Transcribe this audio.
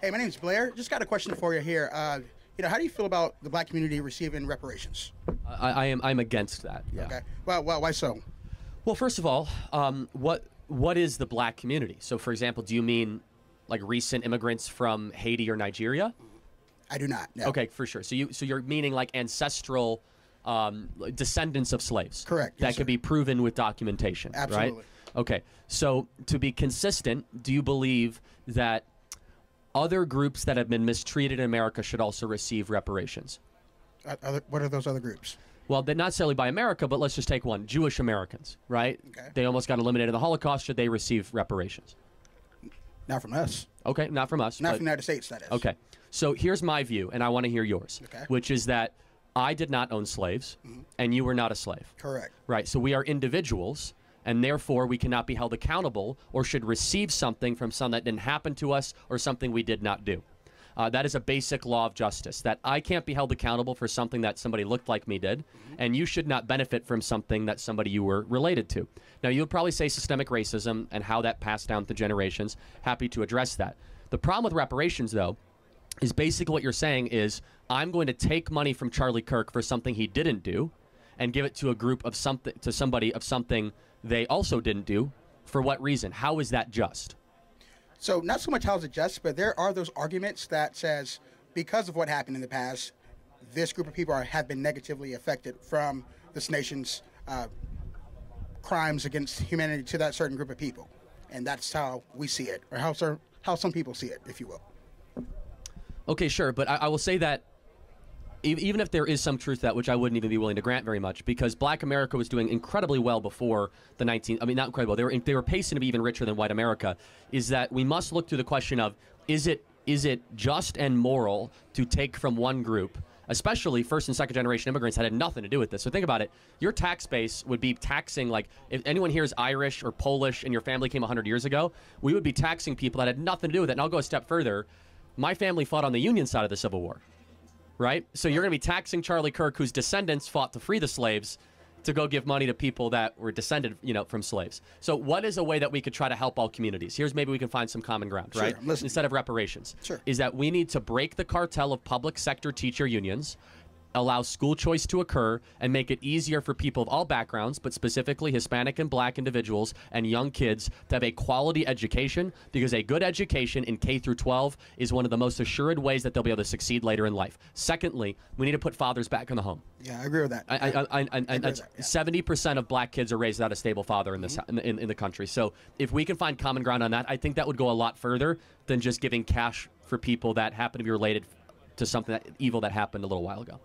Hey, my name is Blair. Just got a question for you here. Uh, you know, how do you feel about the black community receiving reparations? I, I am I'm against that. Yeah. Okay. Well, well why so? Well, first of all, um, what what is the black community? So, for example, do you mean like recent immigrants from Haiti or Nigeria? I do not. No. Okay, for sure. So you so you're meaning like ancestral um, descendants of slaves. Correct. That Yes, could sir. be proven with documentation. Absolutely. Right? Okay. So to be consistent, do you believe that other groups that have been mistreated in America should also receive reparations? Uh, other, what are those other groups? Well, they're not necessarily by America, but let's just take one: Jewish Americans, right? Okay. They almost got eliminated in the Holocaust. Should they receive reparations? Not from us. Okay, not from us. Not from the United States, that is. Okay. So here's my view, and I want to hear yours, Okay. which is that I did not own slaves, and you were not a slave. Correct. Right. So we are individuals, and therefore we cannot be held accountable or should receive something from something that didn't happen to us or something we did not do. Uh, that is a basic law of justice that I can't be held accountable for something that somebody looked like me did, and you should not benefit from something that somebody you were related to. Now, you'll probably say systemic racism and how that passed down to generations. Happy to address that. The problem with reparations, though, is basically what you're saying is I'm going to take money from Charlie Kirk for something he didn't do and give it to a group of something to somebody of something they also didn't do. For what reason? How is that just? So not so much how's it just, but there are those arguments that says because of what happened in the past, this group of people are, have been negatively affected from this nation's uh, crimes against humanity to that certain group of people, and that's how we see it, or how some how some people see it, if you will. Okay, sure, but I, I will say that even if there is some truth to that, which I wouldn't even be willing to grant very much, because Black America was doing incredibly well before the 19. I mean, not incredibly well. They were they were pacing to be even richer than White America. Is that we must look through the question of is it is it just and moral to take from one group? Especially first and second generation immigrants that had nothing to do with this. So think about it. Your tax base would be taxing, like, if anyone here is Irish or Polish and your family came 100 years ago, we would be taxing people that had nothing to do with it. And I'll go a step further. My family fought on the Union side of the Civil War right? So you're going to be taxing Charlie Kirk, whose descendants fought to free the slaves, to go give money to people that were descended, you know, from slaves. So what is a way that we could try to help all communities? Here's maybe we can find some common ground, Sure, right? Instead of reparations, Sure. is that we need to break the cartel of public sector teacher unions. Allow school choice to occur and make it easier for people of all backgrounds, but specifically Hispanic and black individuals and young kids to have a quality education because a good education in K through 12 is one of the most assured ways that they'll be able to succeed later in life. Secondly, we need to put fathers back in the home. Yeah, I agree with that. I, I, I, I, agree with that, yeah. Seventy percent of black kids are raised without a stable father in this mm-hmm. in, in, in the country. So if we can find common ground on that, I think that would go a lot further than just giving cash for people that happen to be related to something that, evil that happened a little while ago.